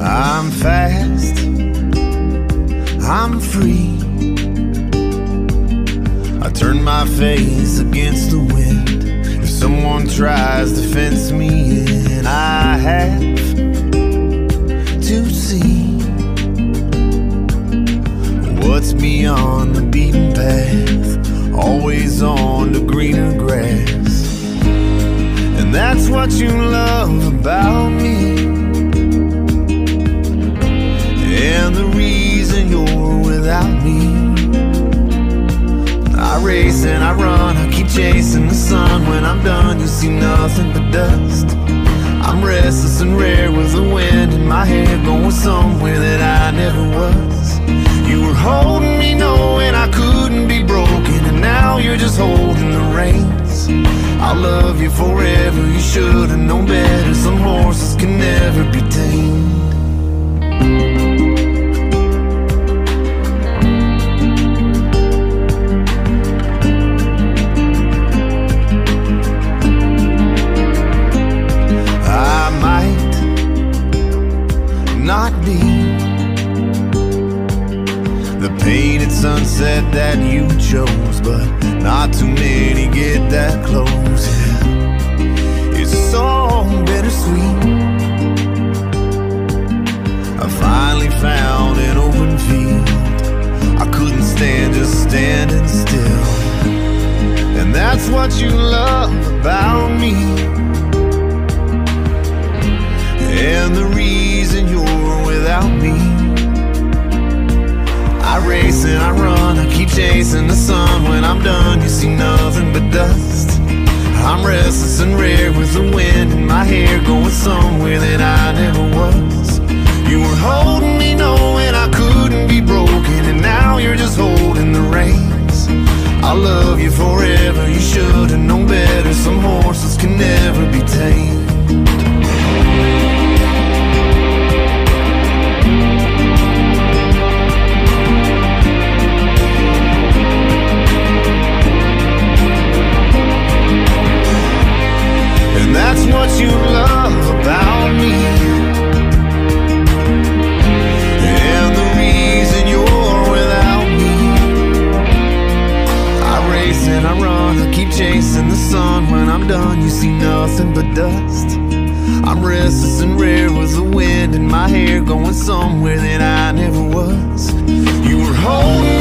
I'm fast, I'm free. I turn my face against the wind. If someone tries to fence me in, I have always on the greener grass. And that's what you love about me. And the reason you're without me. I race and I run, I keep chasing the sun. When I'm done, you see nothing but dust. I'm restless and rare with the wind in my hair, going somewhere that I never was. I'll love you forever, you should have known better. Some horses can never be tamed. I might not be the painted sunset that you chose, but just standing still. And that's what you love about me. And the reason you're without me. I race and I run, I keep chasing the sun. When I'm done, you see nothing but dust. I'm restless and rare with the wind in my hair, going somewhere that I love you forever, you should have known better. Keep chasing the sun when I'm done, you see nothing but dust. I'm restless and rare with the wind in my hair, going somewhere that I never was. You were holding.